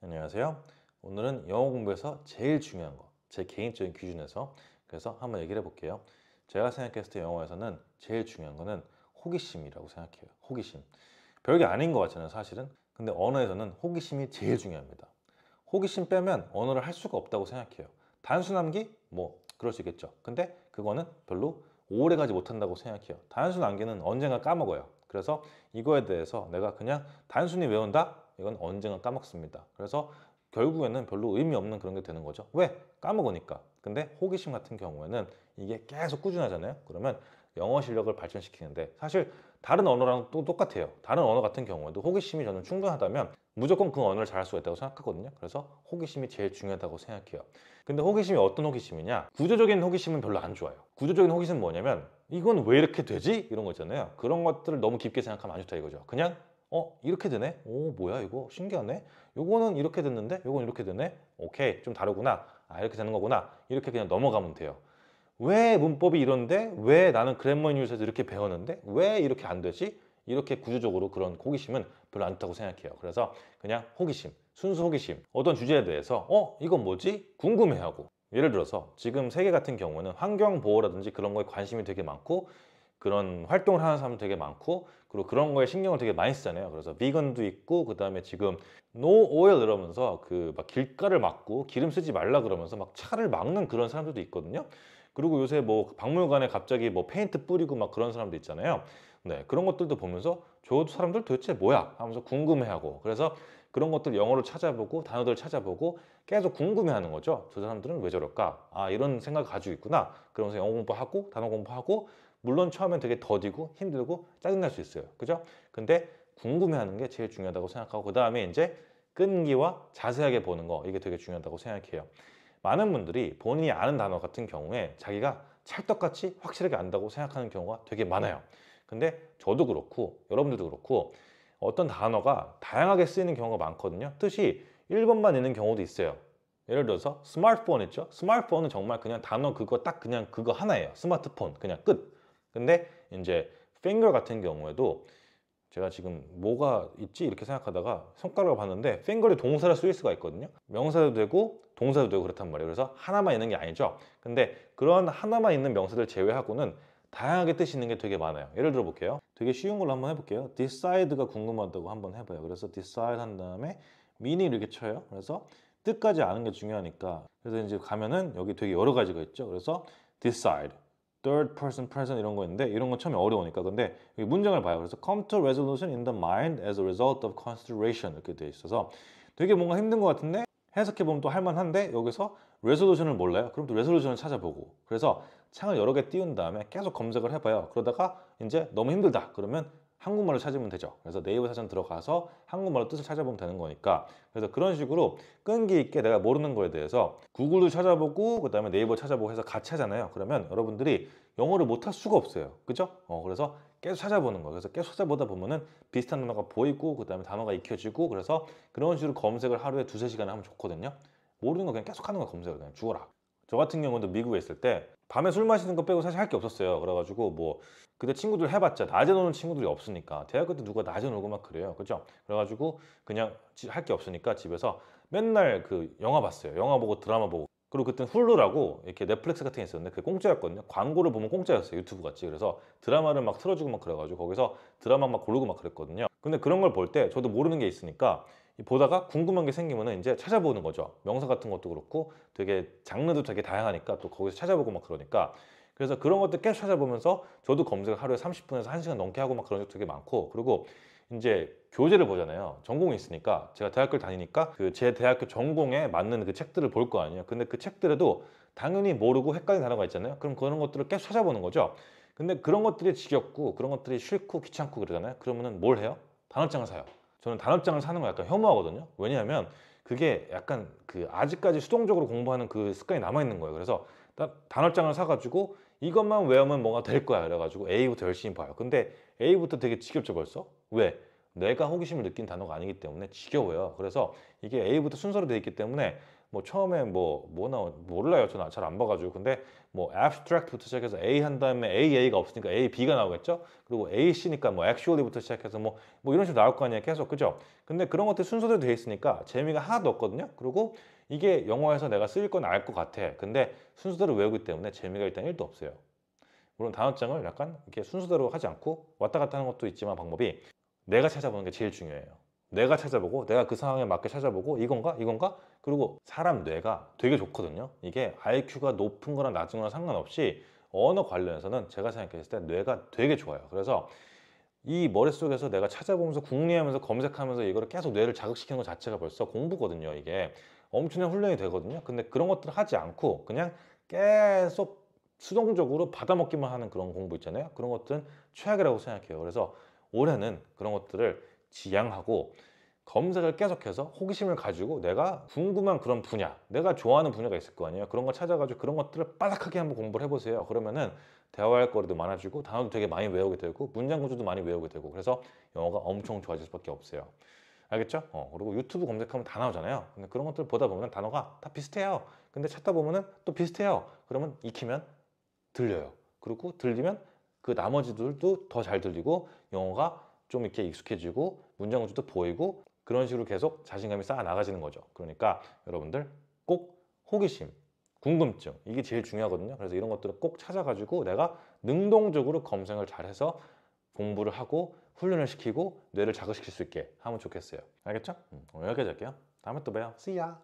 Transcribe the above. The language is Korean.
안녕하세요. 오늘은 영어 공부에서 제일 중요한 거, 제 개인적인 기준에서 그래서 한번 얘기를 해볼게요. 제가 생각했을 때 영어에서는 제일 중요한 거는 호기심이라고 생각해요. 호기심. 별게 아닌 것 같잖아요, 사실은. 근데 언어에서는 호기심이 제일 중요합니다. 호기심 빼면 언어를 할 수가 없다고 생각해요. 단순함기? 뭐, 그럴 수 있겠죠. 근데 그거는 별로 오래 가지 못한다고 생각해요. 단순 암기는 언젠가 까먹어요. 그래서 이거에 대해서 내가 그냥 단순히 외운다? 이건 언젠가 까먹습니다. 그래서 결국에는 별로 의미 없는 그런 게 되는 거죠. 왜? 까먹으니까. 근데 호기심 같은 경우에는 이게 계속 꾸준하잖아요. 그러면 영어 실력을 발전시키는데 사실 다른 언어랑 또 똑같아요. 다른 언어 같은 경우에도 호기심이 저는 충분하다면 무조건 그 언어를 잘할 수가 있다고 생각하거든요. 그래서 호기심이 제일 중요하다고 생각해요. 근데 호기심이 어떤 호기심이냐? 구조적인 호기심은 별로 안 좋아요. 구조적인 호기심은 뭐냐면 이건 왜 이렇게 되지? 이런 거 있잖아요. 그런 것들을 너무 깊게 생각하면 안 좋다 이거죠. 그냥 어 이렇게 되네? 오 뭐야 이거 신기하네? 요거는 이렇게 됐는데 요건 이렇게 되네? 오케이 좀 다르구나. 아 이렇게 되는 거구나. 이렇게 그냥 넘어가면 돼요. 왜 문법이 이런데 왜 나는 그래머 뉴스에서 이렇게 배웠는데 왜 이렇게 안 되지? 이렇게 구조적으로 그런 호기심은 별로 안 좋다고 생각해요. 그래서 그냥 호기심, 순수 호기심. 어떤 주제에 대해서 어 이건 뭐지? 궁금해하고 예를 들어서 지금 세계 같은 경우는 환경 보호라든지 그런 거에 관심이 되게 많고 그런 활동을 하는 사람도 되게 많고 그리고 그런 거에 신경을 되게 많이 쓰잖아요. 그래서 비건도 있고 그 다음에 지금 no oil 이러면서 그 막 길가를 막고 기름 쓰지 말라 그러면서 막 차를 막는 그런 사람들도 있거든요. 그리고 요새 뭐 박물관에 갑자기 뭐 페인트 뿌리고 막 그런 사람도 있잖아요. 네, 그런 것들도 보면서 저 사람들 도대체 뭐야 하면서 궁금해하고 그래서 그런 것들 영어로 찾아보고 단어들 찾아보고 계속 궁금해하는 거죠. 저 사람들은 왜 저럴까? 아 이런 생각을 가지고 있구나. 그러면서 영어 공부하고 단어 공부하고 물론 처음엔 되게 더디고 힘들고 짜증날 수 있어요. 그죠? 근데 궁금해하는 게 제일 중요하다고 생각하고 그 다음에 이제 끈기와 자세하게 보는 거 이게 되게 중요하다고 생각해요. 많은 분들이 본인이 아는 단어 같은 경우에 자기가 찰떡같이 확실하게 안다고 생각하는 경우가 되게 많아요. 근데 저도 그렇고 여러분들도 그렇고 어떤 단어가 다양하게 쓰이는 경우가 많거든요. 뜻이 1번만 있는 경우도 있어요. 예를 들어서 스마트폰 있죠? 스마트폰은 정말 그냥 단어 그거 딱 그냥 그거 하나예요. 스마트폰 그냥 끝. 근데 이제 finger 같은 경우에도 제가 지금 뭐가 있지? 이렇게 생각하다가 손가락을 봤는데 finger이 동사로 쓰일 수가 있거든요. 명사도 되고 동사도 되고 그렇단 말이에요. 그래서 하나만 있는 게 아니죠. 근데 그런 하나만 있는 명사들 제외하고는 다양하게 뜻이 있는 게 되게 많아요. 예를 들어 볼게요. 되게 쉬운 걸로 한번 해볼게요. decide가 궁금하다고 한번 해봐요. 그래서 decide 한 다음에 meaning 이렇게 쳐요. 그래서 뜻까지 아는 게 중요하니까. 그래서 이제 가면은 여기 되게 여러 가지가 있죠. 그래서 decide third person present 이런 거 있는데 이런 건 처음에 어려우니까 근데 문장을 봐요. 그래서 come to resolution in the mind as a result of consideration 이렇게 돼 있어서 되게 뭔가 힘든 것 같은데 해석해 보면 또 할만한데 여기서 resolution을 몰라요. 그럼 또 resolution을 찾아보고 그래서 창을 여러 개 띄운 다음에 계속 검색을 해봐요. 그러다가 이제 너무 힘들다 그러면 한국말로 찾으면 되죠. 그래서 네이버 사전 들어가서 한국말로 뜻을 찾아보면 되는 거니까 그래서 그런 식으로 끈기 있게 내가 모르는 거에 대해서 구글도 찾아보고 그 다음에 네이버 찾아보고 해서 같이 하잖아요. 그러면 여러분들이 영어를 못할 수가 없어요. 그죠? 어, 그래서 계속 찾아보는 거예요. 그래서 계속 찾아보다 보면은 비슷한 단어가 보이고 그 다음에 단어가 익혀지고 그래서 그런 식으로 검색을 하루에 두세 시간에 하면 좋거든요. 모르는 거 그냥 계속 하는 거 검색을 그냥 죽어라. 저 같은 경우도 미국에 있을 때 밤에 술 마시는 거 빼고 사실 할 게 없었어요. 그래가지고 뭐 그때 친구들 해봤자 낮에 노는 친구들이 없으니까 대학교 때 누가 낮에 놀고 막 그래요. 그죠? 그래가지고 그냥 할 게 없으니까 집에서 맨날 그 영화 봤어요. 영화 보고 드라마 보고 그리고 그때 훌루라고 이렇게 넷플릭스 같은 게 있었는데 그게 공짜였거든요. 광고를 보면 공짜였어요. 유튜브 같이. 그래서 드라마를 막 틀어주고 막 그래가지고 거기서 드라마 막 고르고 막 그랬거든요. 근데 그런 걸 볼 때 저도 모르는 게 있으니까 보다가 궁금한 게 생기면 이제 찾아보는 거죠. 명사 같은 것도 그렇고 되게 장르도 되게 다양하니까 또 거기서 찾아보고 막 그러니까 그래서 그런 것들 계속 찾아보면서 저도 검색을 하루에 30분에서 1시간 넘게 하고 막 그런 적 되게 많고 그리고 이제 교재를 보잖아요. 전공이 있으니까 제가 대학교를 다니니까 그 제 대학교 전공에 맞는 그 책들을 볼 거 아니에요. 근데 그 책들에도 당연히 모르고 헷갈린 단어가 있잖아요. 그럼 그런 것들을 계속 찾아보는 거죠. 근데 그런 것들이 지겹고 그런 것들이 싫고 귀찮고 그러잖아요. 그러면은 뭘 해요? 단어장을 사요. 저는 단어장을 사는 거 약간 혐오하거든요. 왜냐하면 그게 약간 그 아직까지 수동적으로 공부하는 그 습관이 남아 있는 거예요. 그래서 단어장을 사가지고 이것만 외우면 뭔가 될 거야. 그래가지고 A부터 열심히 봐요. 근데 A부터 되게 지겹죠 벌써? 왜? 내가 호기심을 느낀 단어가 아니기 때문에 지겨워요. 그래서 이게 A부터 순서로 되어 있기 때문에 뭐 처음에 뭐 뭐 나오 몰라요. 저는 잘 안 봐가지고 근데 뭐 abstract부터 시작해서 A 한 다음에 AA가 없으니까 A, B가 나오겠죠. 그리고 AC니까 뭐 actually부터 시작해서 뭐 뭐 이런 식으로 나올 거 아니에요. 계속 그죠? 근데 그런 것들 순서대로 돼 있으니까 재미가 하나도 없거든요. 그리고 이게 영어에서 내가 쓰일 건알 것 같아. 근데 순서대로 외우기 때문에 재미가 일단 1도 없어요. 물론 단어장을 약간 이렇게 순서대로 하지 않고 왔다 갔다 하는 것도 있지만 방법이 내가 찾아보는 게 제일 중요해요. 내가 찾아보고 내가 그 상황에 맞게 찾아보고 이건가 이건가 그리고 사람 뇌가 되게 좋거든요. 이게 IQ가 높은 거랑 낮은 거랑 상관없이 언어 관련해서는 제가 생각했을 때 뇌가 되게 좋아요. 그래서 이 머릿속에서 내가 찾아보면서 궁리하면서 검색하면서 이거를 계속 뇌를 자극시키는 것 자체가 벌써 공부거든요. 이게 엄청난 훈련이 되거든요. 근데 그런 것들을 하지 않고 그냥 계속 수동적으로 받아먹기만 하는 그런 공부 있잖아요. 그런 것들은 최악이라고 생각해요. 그래서 올해는 그런 것들을 지양하고 검색을 계속해서 호기심을 가지고 내가 궁금한 그런 분야, 내가 좋아하는 분야가 있을 거 아니에요. 그런 거 찾아가지고 그런 것들을 빠삭하게 한번 공부를 해보세요. 그러면은 대화할 거리도 많아지고 단어도 되게 많이 외우게 되고 문장 구조도 많이 외우게 되고 그래서 영어가 엄청 좋아질 수밖에 없어요. 알겠죠? 어, 그리고 유튜브 검색하면 다 나오잖아요. 근데 그런 것들 보다 보면 단어가 다 비슷해요. 근데 찾다 보면은 또 비슷해요. 그러면 익히면 들려요. 그리고 들리면 그 나머지들도 더 잘 들리고 영어가 좀 이렇게 익숙해지고 문장 구조도 보이고 그런 식으로 계속 자신감이 쌓아 나가지는 거죠. 그러니까 여러분들 꼭 호기심, 궁금증 이게 제일 중요하거든요. 그래서 이런 것들을 꼭 찾아가지고 내가 능동적으로 검색을 잘해서 공부를 하고 훈련을 시키고 뇌를 자극시킬 수 있게 하면 좋겠어요. 알겠죠? 음, 여기까지 할게요. 다음에 또 봬요. See ya!